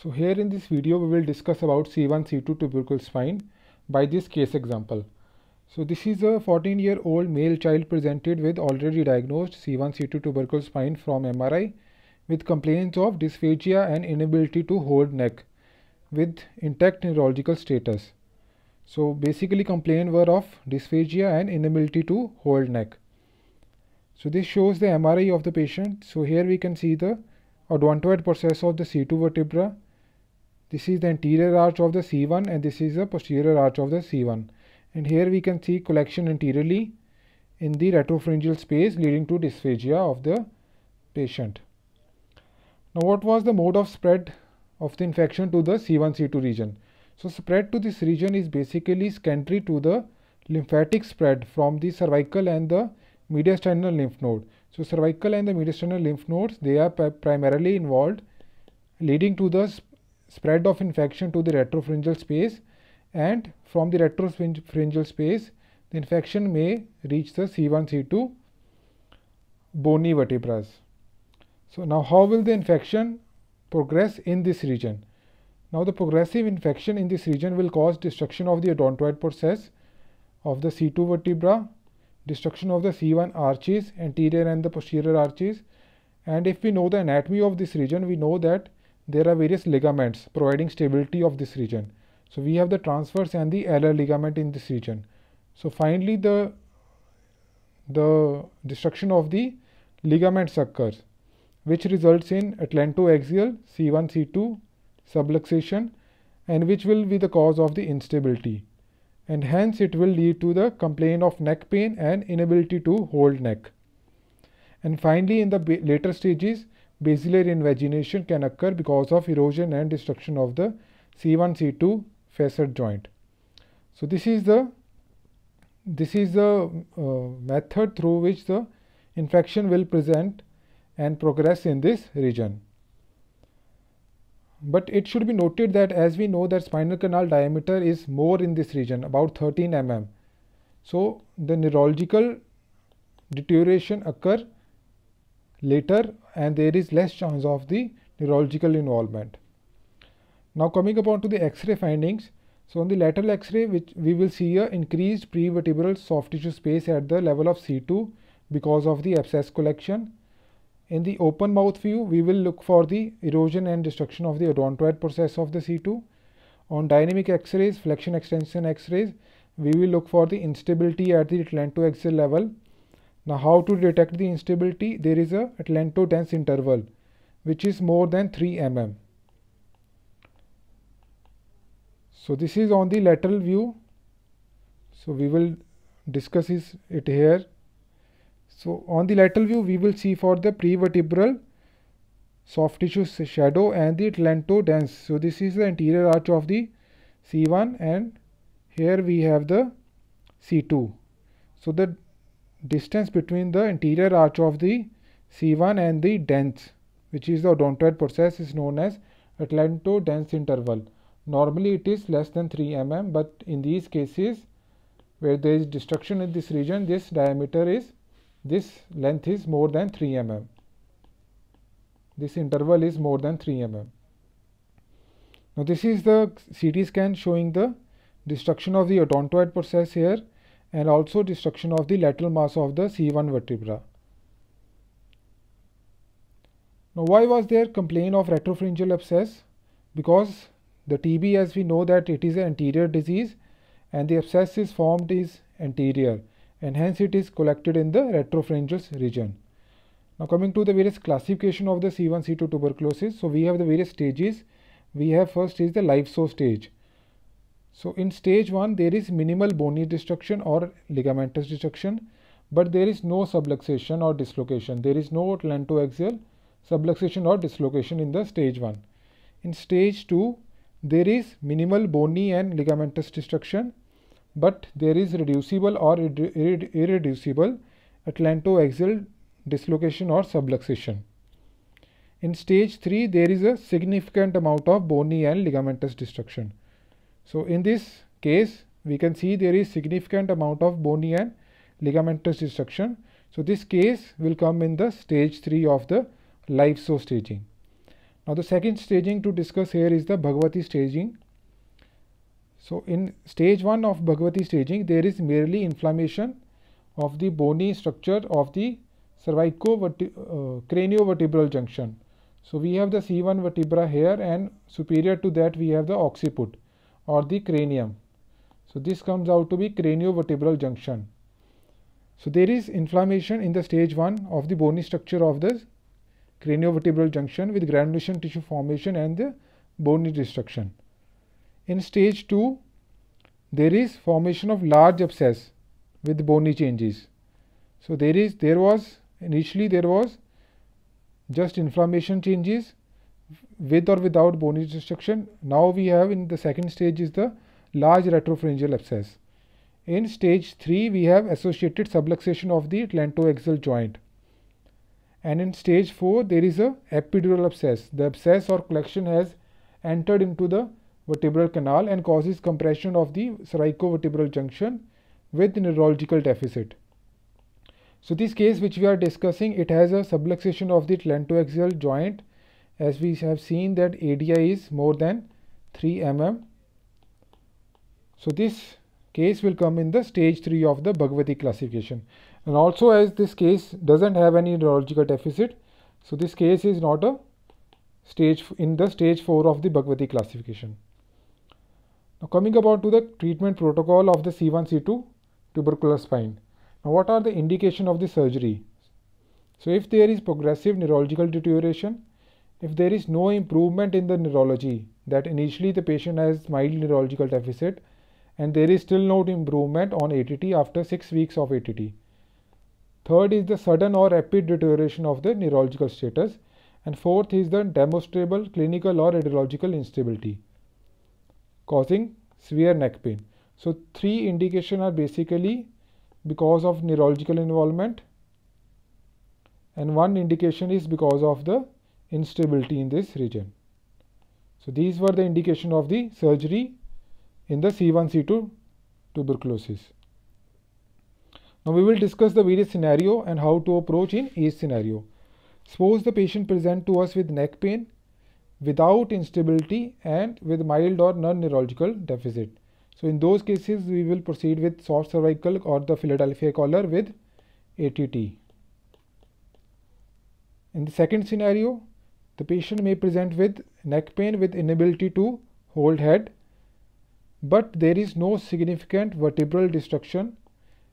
So here in this video we will discuss about C1 C2 tubercle spine by this case example. So this is a 14 year old male child presented with already diagnosed C1 C2 tubercle spine from MRI with complaints of dysphagia and inability to hold neck with intact neurological status. So basically complaint were of dysphagia and inability to hold neck. So this shows the MRI of the patient. So here we can see the odontoid process of the C2 vertebra this is the anterior arch of the C1 and this is the posterior arch of the C1. And here we can see collection anteriorly in the retropharyngeal space leading to dysphagia of the patient. Now what was the mode of spread of the infection to the C1 C2 region? So spread to this region is basically secondary to the lymphatic spread from the cervical and the mediastinal lymph node. So cervical and the mediastinal lymph nodes they are primarily involved leading to the spread of infection to the retropharyngeal space and from the retropharyngeal space the infection may reach the C1 C2 bony vertebrae. So now how will the infection progress in this region? Now the progressive infection in this region will cause destruction of the odontoid process of the C2 vertebra, destruction of the C1 arches, anterior and the posterior arches and if we know the anatomy of this region we know that there are various ligaments providing stability of this region. So we have the transverse and the alar ligament in this region. So finally the the destruction of the ligaments occurs which results in atlantoaxial C1 C2 subluxation and which will be the cause of the instability and hence it will lead to the complaint of neck pain and inability to hold neck. And finally in the later stages basilar invagination can occur because of erosion and destruction of the C1 C2 facet joint. So this is the this is the uh, method through which the infection will present and progress in this region. But it should be noted that as we know that spinal canal diameter is more in this region about 13 mm. So the neurological deterioration occur later and there is less chance of the neurological involvement. Now coming upon to the X-ray findings. So on the lateral X-ray which we will see a increased prevertebral soft tissue space at the level of C2 because of the abscess collection. In the open mouth view we will look for the erosion and destruction of the odontoid process of the C2. On dynamic X-rays, flexion extension X-rays, we will look for the instability at the atlantoaxial level now how to detect the instability? There is a atlanto-dens interval which is more than 3 mm. So this is on the lateral view. So we will discuss it here. So on the lateral view we will see for the prevertebral soft tissue shadow and the atlanto dens. So this is the anterior arch of the C1 and here we have the C2. So the distance between the anterior arch of the C1 and the dens which is the odontoid process is known as atlanto-dens interval. Normally it is less than 3 mm but in these cases where there is destruction in this region this diameter is this length is more than 3 mm. This interval is more than 3 mm. Now this is the CT scan showing the destruction of the odontoid process here and also destruction of the lateral mass of the C1 vertebra. Now why was there complaint of retropharyngeal abscess? Because the TB as we know that it is an anterior disease and the abscess is formed is anterior and hence it is collected in the retropharyngeal region. Now coming to the various classification of the C1 C2 tuberculosis. So we have the various stages. We have first is the Lifeso stage. So in stage 1 there is minimal bony destruction or ligamentous destruction but there is no subluxation or dislocation. There is no atlantoaxial subluxation or dislocation in the stage 1. In stage 2 there is minimal bony and ligamentous destruction but there is reducible or irreducible atlantoaxial dislocation or subluxation. In stage 3 there is a significant amount of bony and ligamentous destruction. So in this case, we can see there is significant amount of bony and ligamentous destruction. So this case will come in the stage 3 of the Lifeso staging. Now the second staging to discuss here is the Bhagwati staging. So in stage 1 of Bhagwati staging there is merely inflammation of the bony structure of the cervico-craniovertebral uh, junction. So we have the C1 vertebra here and superior to that we have the occiput or the cranium. So this comes out to be craniovertebral junction. So there is inflammation in the stage 1 of the bony structure of the craniovertebral junction with granulation tissue formation and the bony destruction. In stage 2, there is formation of large abscess with bony changes. So there is there was initially there was just inflammation changes with or without bony destruction. Now we have in the second stage is the large retropharyngeal abscess. In stage 3, we have associated subluxation of the atlantoaxial joint. And in stage 4, there is a epidural abscess. The abscess or collection has entered into the vertebral canal and causes compression of the cervicovertebral junction with neurological deficit. So this case which we are discussing, it has a subluxation of the atlantoaxial joint as we have seen that ADI is more than 3 mm. So this case will come in the stage 3 of the Bhagwati classification. And also as this case doesn't have any neurological deficit, so this case is not a stage in the stage 4 of the Bhagwati classification. Now coming about to the treatment protocol of the C1 C2 tubercular spine. Now what are the indication of the surgery? So if there is progressive neurological deterioration, if there is no improvement in the neurology that initially the patient has mild neurological deficit and there is still no improvement on ATT after 6 weeks of ATT. Third is the sudden or rapid deterioration of the neurological status and fourth is the demonstrable clinical or radiological instability causing severe neck pain. So three indications are basically because of neurological involvement and one indication is because of the instability in this region. So these were the indication of the surgery in the C1 C2 tuberculosis. Now we will discuss the various scenario and how to approach in each scenario. Suppose the patient present to us with neck pain without instability and with mild or non-neurological deficit. So in those cases we will proceed with soft cervical or the Philadelphia collar with ATT. In the second scenario, the patient may present with neck pain with inability to hold head but there is no significant vertebral destruction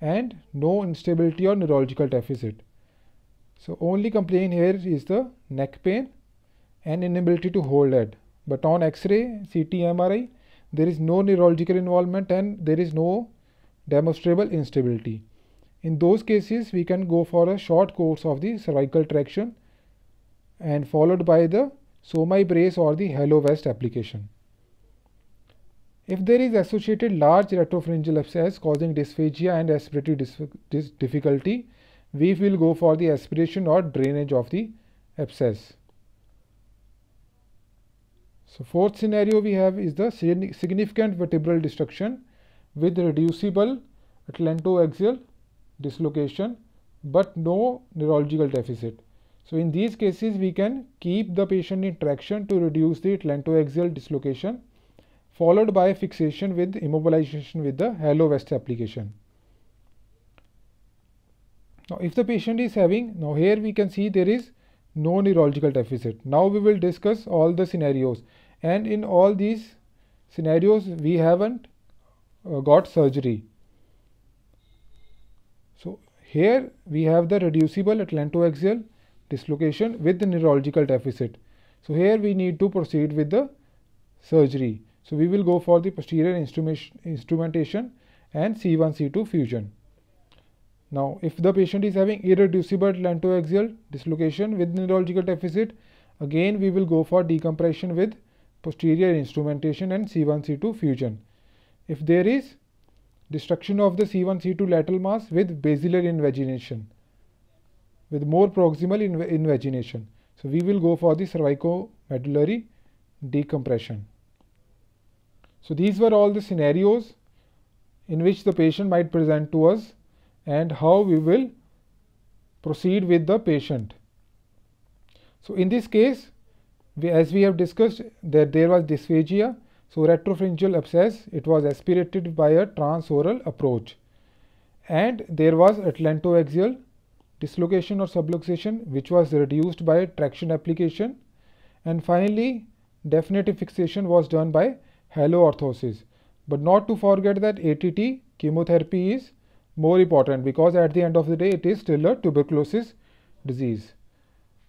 and no instability or neurological deficit. So only complaint here is the neck pain and inability to hold head. But on X-ray, CT, MRI, there is no neurological involvement and there is no demonstrable instability. In those cases, we can go for a short course of the cervical traction and followed by the SOMI brace or the Halo Vest application. If there is associated large retropharyngeal abscess causing dysphagia and aspiratory difficulty, we will go for the aspiration or drainage of the abscess. So fourth scenario we have is the significant vertebral destruction with reducible atlantoaxial dislocation but no neurological deficit. So in these cases we can keep the patient in traction to reduce the atlantoaxial dislocation followed by fixation with immobilization with the halo vest application. Now if the patient is having, now here we can see there is no neurological deficit. Now we will discuss all the scenarios and in all these scenarios we haven't uh, got surgery. So here we have the reducible atlantoaxial dislocation with the neurological deficit. So here we need to proceed with the surgery. So we will go for the posterior instrumentation and C1 C2 fusion. Now if the patient is having irreducible atlantoaxial dislocation with neurological deficit again we will go for decompression with posterior instrumentation and C1 C2 fusion. If there is destruction of the C1 C2 lateral mass with basilar invagination with more proximal inv invagination. So we will go for the cervicomedullary decompression. So these were all the scenarios in which the patient might present to us and how we will proceed with the patient. So in this case, we, as we have discussed that there was dysphagia so retropharyngeal abscess it was aspirated by a transoral approach and there was atlantoaxial dislocation or subluxation which was reduced by traction application and finally definitive fixation was done by haloorthosis but not to forget that ATT chemotherapy is more important because at the end of the day it is still a tuberculosis disease.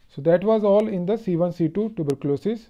So that was all in the C1C2 tuberculosis.